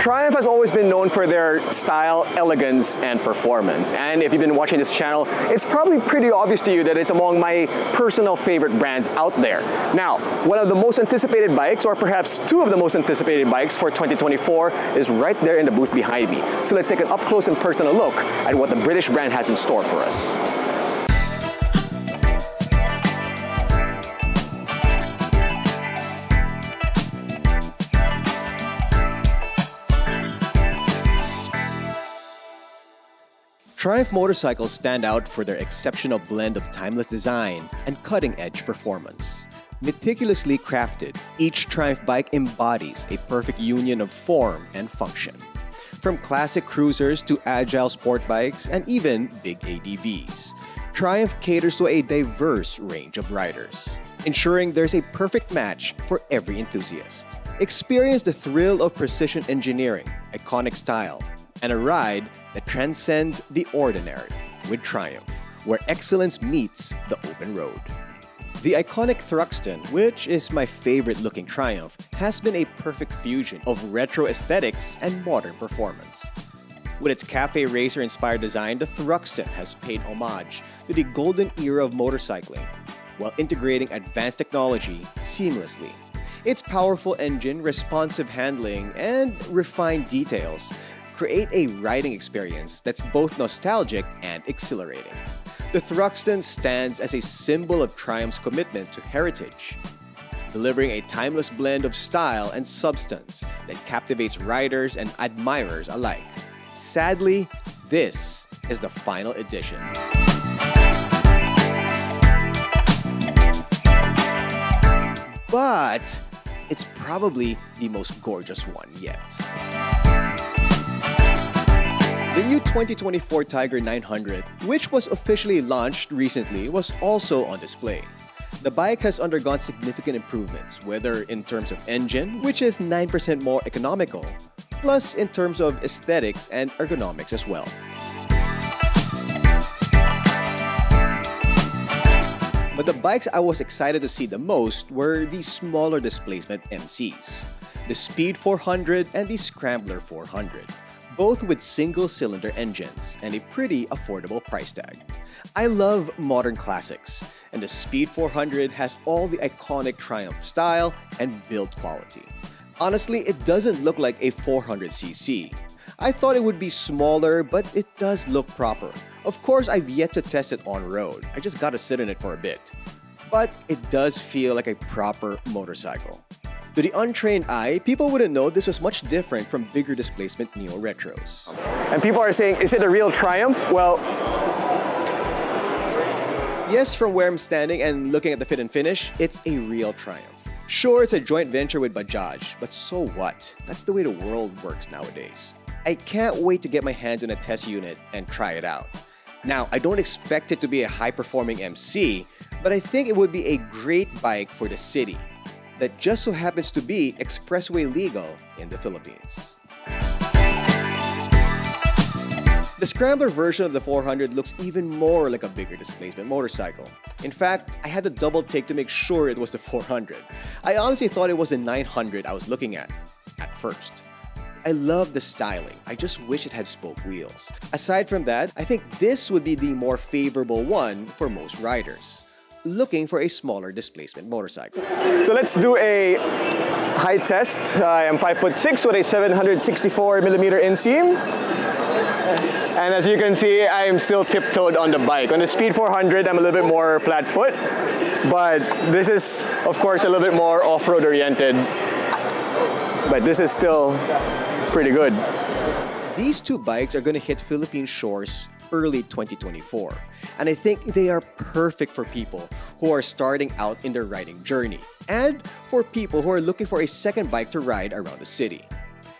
Triumph has always been known for their style, elegance, and performance. And if you've been watching this channel, it's probably pretty obvious to you that it's among my personal favorite brands out there. Now, one of the most anticipated bikes, or perhaps two of the most anticipated bikes for 2024 is right there in the booth behind me. So let's take an up close and personal look at what the British brand has in store for us. Triumph motorcycles stand out for their exceptional blend of timeless design and cutting-edge performance. Meticulously crafted, each Triumph bike embodies a perfect union of form and function. From classic cruisers to agile sport bikes and even big ADVs, Triumph caters to a diverse range of riders, ensuring there's a perfect match for every enthusiast. Experience the thrill of precision engineering, iconic style, and a ride that transcends the ordinary with Triumph, where excellence meets the open road. The iconic Thruxton, which is my favorite looking Triumph, has been a perfect fusion of retro aesthetics and modern performance. With its cafe racer inspired design, the Thruxton has paid homage to the golden era of motorcycling while integrating advanced technology seamlessly. Its powerful engine, responsive handling, and refined details create a riding experience that's both nostalgic and exhilarating. The Thruxton stands as a symbol of Triumph's commitment to heritage, delivering a timeless blend of style and substance that captivates riders and admirers alike. Sadly, this is the final edition. But it's probably the most gorgeous one yet. The new 2024 Tiger 900, which was officially launched recently, was also on display. The bike has undergone significant improvements, whether in terms of engine, which is 9% more economical, plus in terms of aesthetics and ergonomics as well. But the bikes I was excited to see the most were the smaller displacement MCs, the Speed 400 and the Scrambler 400 both with single-cylinder engines and a pretty affordable price tag. I love modern classics, and the Speed 400 has all the iconic Triumph style and build quality. Honestly, it doesn't look like a 400cc. I thought it would be smaller, but it does look proper. Of course, I've yet to test it on road. I just gotta sit in it for a bit. But it does feel like a proper motorcycle. To the untrained eye, people wouldn't know this was much different from bigger displacement Neo Retros. And people are saying, is it a real Triumph? Well, yes, from where I'm standing and looking at the fit and finish, it's a real Triumph. Sure, it's a joint venture with Bajaj, but so what? That's the way the world works nowadays. I can't wait to get my hands on a test unit and try it out. Now, I don't expect it to be a high-performing MC, but I think it would be a great bike for the city that just so happens to be expressway legal in the Philippines. The Scrambler version of the 400 looks even more like a bigger displacement motorcycle. In fact, I had to double take to make sure it was the 400. I honestly thought it was the 900 I was looking at, at first. I love the styling, I just wish it had spoke wheels. Aside from that, I think this would be the more favorable one for most riders looking for a smaller displacement motorcycle. So let's do a height test. I am 5 foot 6 with a 764 millimeter inseam. And as you can see, I am still tiptoed on the bike. On the Speed 400, I'm a little bit more flat foot, but this is, of course, a little bit more off-road oriented. But this is still pretty good. These two bikes are going to hit Philippine shores early 2024. And I think they are perfect for people who are starting out in their riding journey and for people who are looking for a second bike to ride around the city.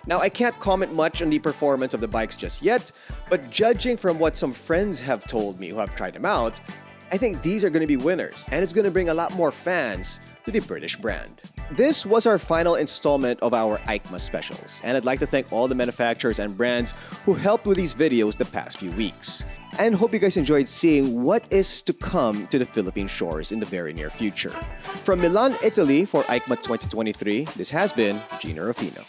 Now, I can't comment much on the performance of the bikes just yet, but judging from what some friends have told me who have tried them out, I think these are going to be winners and it's going to bring a lot more fans to the British brand. This was our final installment of our EICMA specials, and I'd like to thank all the manufacturers and brands who helped with these videos the past few weeks. And hope you guys enjoyed seeing what is to come to the Philippine shores in the very near future. From Milan, Italy for EICMA 2023, this has been Jinno Rufino.